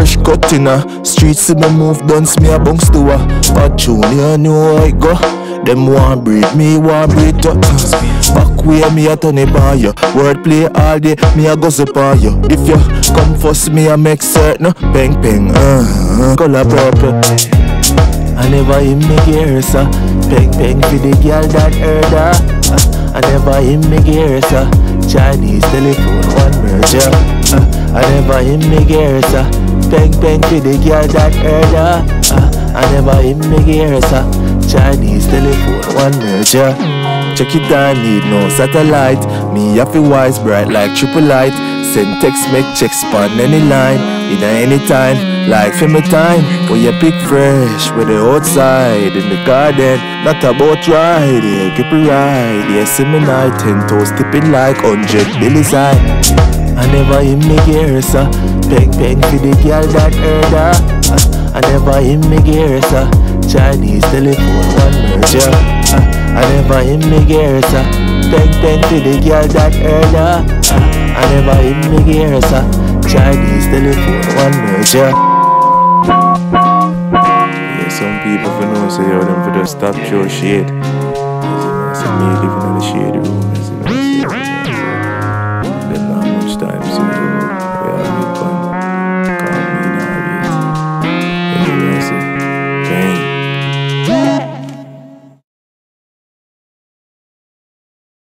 fresh cut in a street. See me move, dance me a bounce to a bad tune. You know how it go. Them want breed, me want breed you. Back way me a turn it by you. Wordplay all day, me a gossip upon you. If you come first, me a make certain. Bang bang, uh, color purple. I never in me gear, sir. Bang bang for the girl that heard her. Uh, I never in me gear, sir. Chinese telephone, one merger. Uh, I never in me gear, sir. Bang bang for the girl that heard her. Uh, I never in me gear, sir. Chinese telephone, one merger. Check it down, need no satellite. Me a wise bright like triple light. Send text, make checks on any line. In any time, like for me time. When you pick fresh, when the outside in the garden. Not about ride, yeah, keep it right. Yeah, see me night, ten toes tipping like hundred billies high. I never in me gear, sir. Bang bang for the girl that heard her. I never in me gear, sir. Chinese telephone, one merger. Uh, I never in me gear, sir. Bang bang for the girl that heard her. Uh, I never in me gear, sir. Chinese telephone, one merger. Yeah, some people for know say yo them for just stop your shit. So me living in the shady room.